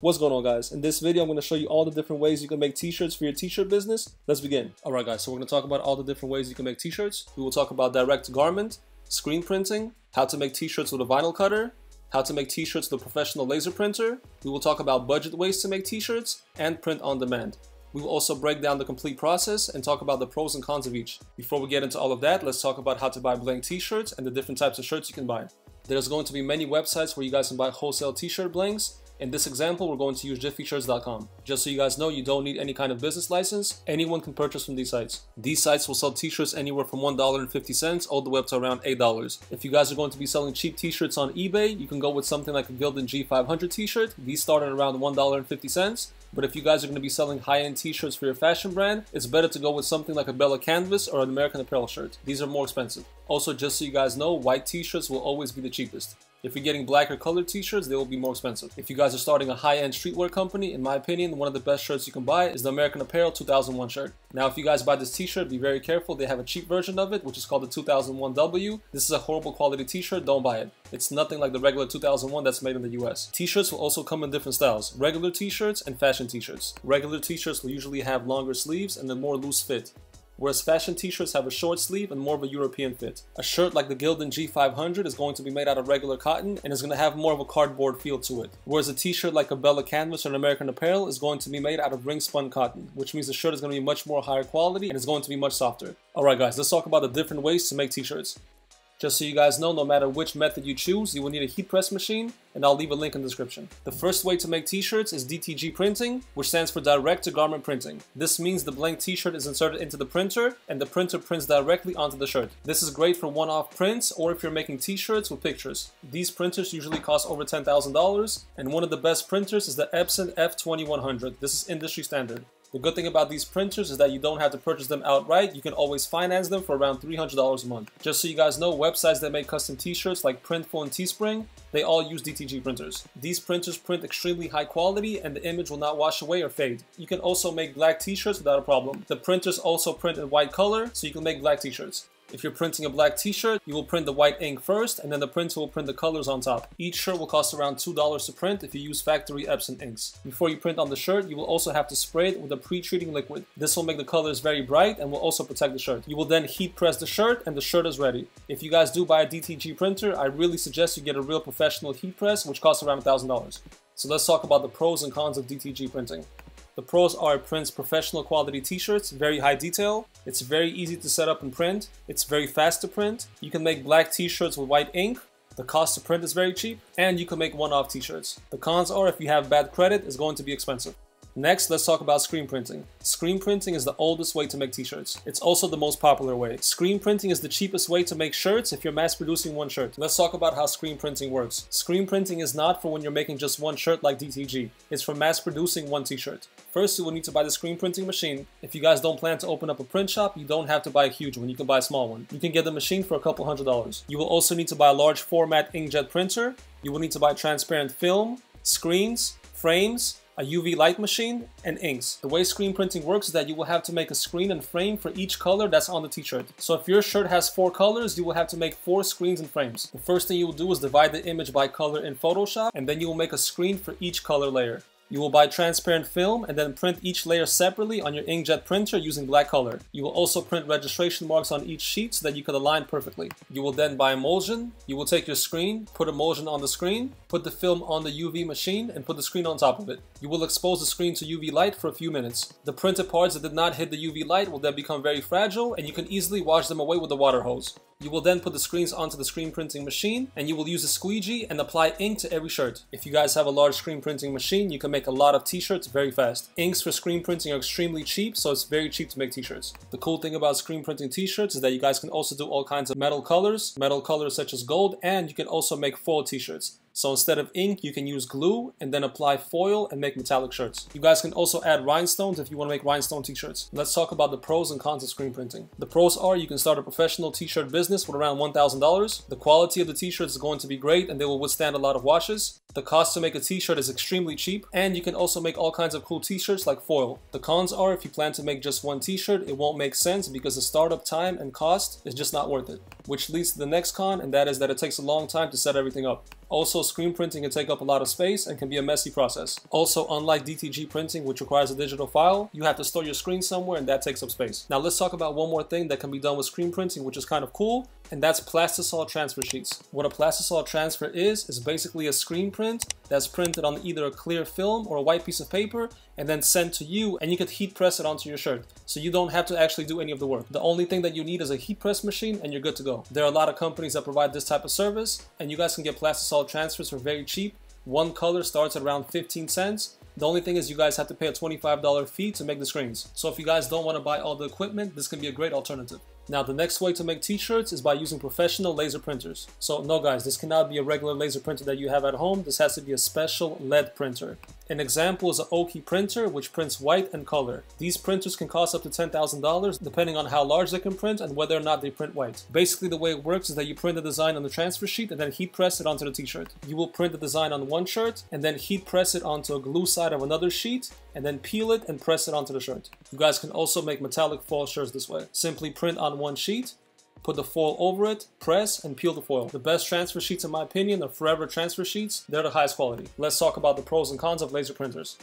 What's going on guys? In this video I'm going to show you all the different ways you can make t-shirts for your t-shirt business. Let's begin. Alright guys, so we're going to talk about all the different ways you can make t-shirts. We will talk about direct garment, screen printing, how to make t-shirts with a vinyl cutter, how to make t-shirts with a professional laser printer. We will talk about budget ways to make t-shirts and print on demand. We will also break down the complete process and talk about the pros and cons of each. Before we get into all of that, let's talk about how to buy blank t-shirts and the different types of shirts you can buy. There's going to be many websites where you guys can buy wholesale t-shirt blanks in this example, we're going to use jiffyshirts.com. Just so you guys know, you don't need any kind of business license. Anyone can purchase from these sites. These sites will sell t-shirts anywhere from $1.50 all the way up to around $8. If you guys are going to be selling cheap t-shirts on eBay, you can go with something like a Gildan G500 t-shirt. These start at around $1.50. But if you guys are going to be selling high-end t-shirts for your fashion brand, it's better to go with something like a Bella Canvas or an American Apparel shirt. These are more expensive. Also, just so you guys know, white t-shirts will always be the cheapest. If you're getting black or colored t-shirts, they will be more expensive. If you guys are starting a high-end streetwear company, in my opinion, one of the best shirts you can buy is the American Apparel 2001 shirt. Now, if you guys buy this t-shirt, be very careful. They have a cheap version of it, which is called the 2001W. This is a horrible quality t-shirt. Don't buy it. It's nothing like the regular 2001 that's made in the US. T-shirts will also come in different styles. Regular t-shirts and fashion t-shirts. Regular t-shirts will usually have longer sleeves and a more loose fit whereas fashion t-shirts have a short sleeve and more of a European fit. A shirt like the Gildan G500 is going to be made out of regular cotton and is going to have more of a cardboard feel to it, whereas a t-shirt like a Bella Canvas or an American Apparel is going to be made out of ring spun cotton, which means the shirt is going to be much more higher quality and is going to be much softer. Alright guys, let's talk about the different ways to make t-shirts. Just so you guys know, no matter which method you choose, you will need a heat press machine, and I'll leave a link in the description. The first way to make t-shirts is DTG printing, which stands for direct to garment printing. This means the blank t-shirt is inserted into the printer, and the printer prints directly onto the shirt. This is great for one-off prints, or if you're making t-shirts with pictures. These printers usually cost over $10,000, and one of the best printers is the Epson F2100. This is industry standard. The good thing about these printers is that you don't have to purchase them outright. You can always finance them for around $300 a month. Just so you guys know, websites that make custom t-shirts like Printful and Teespring, they all use DTG printers. These printers print extremely high quality and the image will not wash away or fade. You can also make black t-shirts without a problem. The printers also print in white color, so you can make black t-shirts. If you're printing a black t-shirt, you will print the white ink first and then the printer will print the colors on top. Each shirt will cost around $2 to print if you use factory Epson inks. Before you print on the shirt, you will also have to spray it with a pre-treating liquid. This will make the colors very bright and will also protect the shirt. You will then heat press the shirt and the shirt is ready. If you guys do buy a DTG printer, I really suggest you get a real professional heat press which costs around $1,000. So let's talk about the pros and cons of DTG printing. The pros are it prints professional quality t-shirts, very high detail. It's very easy to set up and print. It's very fast to print. You can make black t-shirts with white ink. The cost to print is very cheap. And you can make one-off t-shirts. The cons are if you have bad credit, it's going to be expensive. Next, let's talk about screen printing. Screen printing is the oldest way to make t-shirts. It's also the most popular way. Screen printing is the cheapest way to make shirts if you're mass producing one shirt. Let's talk about how screen printing works. Screen printing is not for when you're making just one shirt like DTG. It's for mass producing one t-shirt. First, you will need to buy the screen printing machine. If you guys don't plan to open up a print shop, you don't have to buy a huge one. You can buy a small one. You can get the machine for a couple hundred dollars. You will also need to buy a large format inkjet printer. You will need to buy transparent film, screens, frames, a UV light machine, and inks. The way screen printing works is that you will have to make a screen and frame for each color that's on the t-shirt. So if your shirt has four colors, you will have to make four screens and frames. The first thing you will do is divide the image by color in Photoshop, and then you will make a screen for each color layer. You will buy transparent film and then print each layer separately on your inkjet printer using black color. You will also print registration marks on each sheet so that you can align perfectly. You will then buy emulsion. You will take your screen, put emulsion on the screen, put the film on the UV machine and put the screen on top of it. You will expose the screen to UV light for a few minutes. The printed parts that did not hit the UV light will then become very fragile and you can easily wash them away with a water hose. You will then put the screens onto the screen printing machine and you will use a squeegee and apply ink to every shirt. If you guys have a large screen printing machine, you can make a lot of t-shirts very fast. Inks for screen printing are extremely cheap, so it's very cheap to make t-shirts. The cool thing about screen printing t-shirts is that you guys can also do all kinds of metal colors, metal colors such as gold, and you can also make foil t-shirts. So instead of ink, you can use glue and then apply foil and make metallic shirts. You guys can also add rhinestones if you want to make rhinestone t-shirts. Let's talk about the pros and cons of screen printing. The pros are you can start a professional t-shirt business with around $1,000. The quality of the t-shirts is going to be great and they will withstand a lot of washes. The cost to make a t-shirt is extremely cheap and you can also make all kinds of cool t-shirts like foil. The cons are if you plan to make just one t-shirt, it won't make sense because the startup time and cost is just not worth it. Which leads to the next con and that is that it takes a long time to set everything up. Also, screen printing can take up a lot of space and can be a messy process. Also, unlike DTG printing, which requires a digital file, you have to store your screen somewhere and that takes up space. Now let's talk about one more thing that can be done with screen printing, which is kind of cool, and that's Plastisol transfer sheets. What a Plastisol transfer is, is basically a screen print that's printed on either a clear film or a white piece of paper and then sent to you and you could heat press it onto your shirt. So you don't have to actually do any of the work. The only thing that you need is a heat press machine and you're good to go. There are a lot of companies that provide this type of service and you guys can get Plastisol transfers for very cheap. One color starts at around 15 cents the only thing is you guys have to pay a $25 fee to make the screens. So if you guys don't want to buy all the equipment, this can be a great alternative. Now the next way to make t-shirts is by using professional laser printers. So no guys, this cannot be a regular laser printer that you have at home. This has to be a special LED printer. An example is an Oki printer which prints white and color. These printers can cost up to $10,000 depending on how large they can print and whether or not they print white. Basically the way it works is that you print the design on the transfer sheet and then heat press it onto the t-shirt. You will print the design on one shirt and then heat press it onto a glue side of another sheet and then peel it and press it onto the shirt. You guys can also make metallic foil shirts this way. Simply print on one sheet, put the foil over it, press, and peel the foil. The best transfer sheets in my opinion are Forever transfer sheets. They're the highest quality. Let's talk about the pros and cons of laser printers.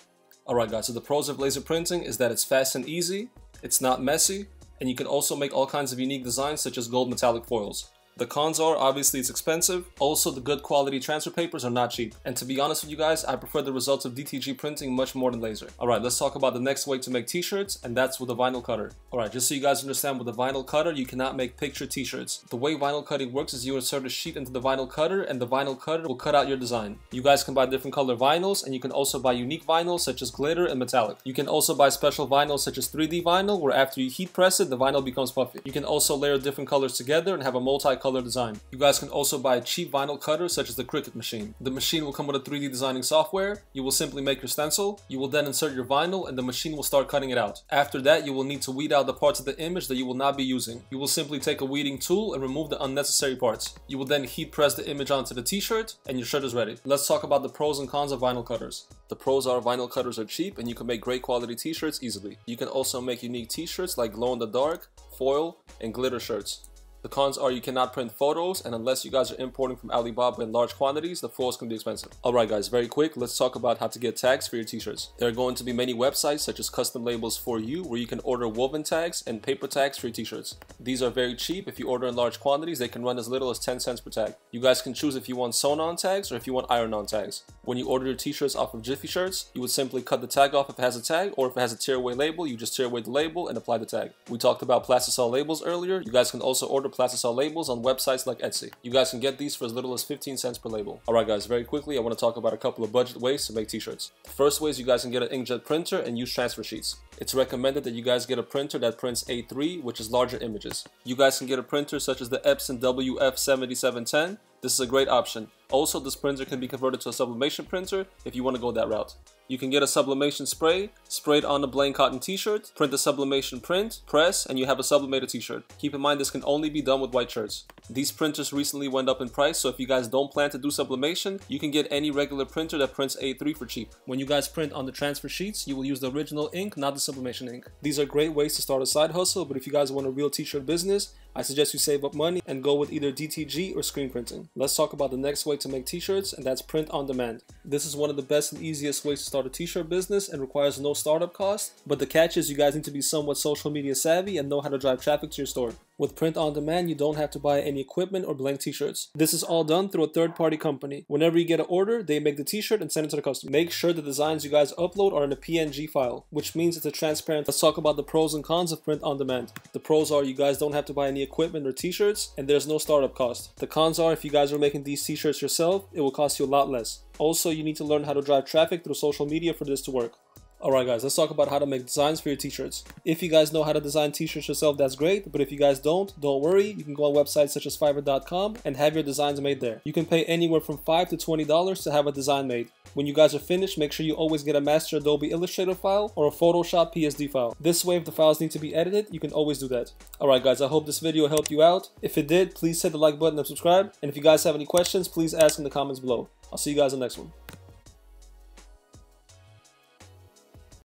Alright guys, so the pros of laser printing is that it's fast and easy, it's not messy, and you can also make all kinds of unique designs such as gold metallic foils. The cons are obviously it's expensive. Also, the good quality transfer papers are not cheap. And to be honest with you guys, I prefer the results of DTG printing much more than laser. Alright, let's talk about the next way to make t-shirts, and that's with a vinyl cutter. Alright, just so you guys understand with a vinyl cutter, you cannot make picture t-shirts. The way vinyl cutting works is you insert a sheet into the vinyl cutter, and the vinyl cutter will cut out your design. You guys can buy different color vinyls, and you can also buy unique vinyls such as glitter and metallic. You can also buy special vinyls such as 3D vinyl, where after you heat press it, the vinyl becomes puffy. You can also layer different colors together and have a multi-color design. You guys can also buy a cheap vinyl cutter such as the Cricut machine. The machine will come with a 3D designing software. You will simply make your stencil. You will then insert your vinyl and the machine will start cutting it out. After that, you will need to weed out the parts of the image that you will not be using. You will simply take a weeding tool and remove the unnecessary parts. You will then heat press the image onto the t-shirt and your shirt is ready. Let's talk about the pros and cons of vinyl cutters. The pros are vinyl cutters are cheap and you can make great quality t-shirts easily. You can also make unique t-shirts like glow in the dark, foil, and glitter shirts. The cons are you cannot print photos, and unless you guys are importing from Alibaba in large quantities, the foils can be expensive. Alright guys, very quick, let's talk about how to get tags for your t-shirts. There are going to be many websites such as Custom Labels for You where you can order woven tags and paper tags for your t-shirts. These are very cheap. If you order in large quantities, they can run as little as 10 cents per tag. You guys can choose if you want sewn-on tags or if you want iron-on tags. When you order your t-shirts off of Jiffy Shirts, you would simply cut the tag off if it has a tag, or if it has a tear away label, you just tear away the label and apply the tag. We talked about Plastisol labels earlier. You guys can also order Plastisol labels on on websites like Etsy. You guys can get these for as little as 15 cents per label. Alright guys, very quickly I want to talk about a couple of budget ways to make t-shirts. The first way is you guys can get an inkjet printer and use transfer sheets. It's recommended that you guys get a printer that prints A3, which is larger images. You guys can get a printer such as the Epson WF7710. This is a great option. Also, this printer can be converted to a sublimation printer if you want to go that route. You can get a sublimation spray, spray it on a plain cotton t-shirt, print the sublimation print, press, and you have a sublimated t-shirt. Keep in mind this can only be done with white shirts. These printers recently went up in price, so if you guys don't plan to do sublimation, you can get any regular printer that prints A3 for cheap. When you guys print on the transfer sheets, you will use the original ink, not the sublimation ink. These are great ways to start a side hustle, but if you guys want a real t-shirt business, I suggest you save up money and go with either DTG or screen printing. Let's talk about the next way to make t-shirts and that's print on demand. This is one of the best and easiest ways to start a t-shirt business and requires no startup cost, but the catch is you guys need to be somewhat social media savvy and know how to drive traffic to your store. With print on demand, you don't have to buy any equipment or blank t-shirts. This is all done through a third-party company. Whenever you get an order, they make the t-shirt and send it to the customer. Make sure the designs you guys upload are in a PNG file, which means it's a transparent. Let's talk about the pros and cons of print on demand. The pros are you guys don't have to buy any equipment or t-shirts, and there's no startup cost. The cons are if you guys are making these t-shirts yourself, it will cost you a lot less. Also, you need to learn how to drive traffic through social media for this to work. Alright guys, let's talk about how to make designs for your t-shirts. If you guys know how to design t-shirts yourself, that's great, but if you guys don't, don't worry, you can go on websites such as Fiverr.com and have your designs made there. You can pay anywhere from 5 to $20 to have a design made. When you guys are finished, make sure you always get a master Adobe Illustrator file or a Photoshop PSD file. This way, if the files need to be edited, you can always do that. Alright guys, I hope this video helped you out. If it did, please hit the like button and subscribe. And if you guys have any questions, please ask in the comments below. I'll see you guys in the next one.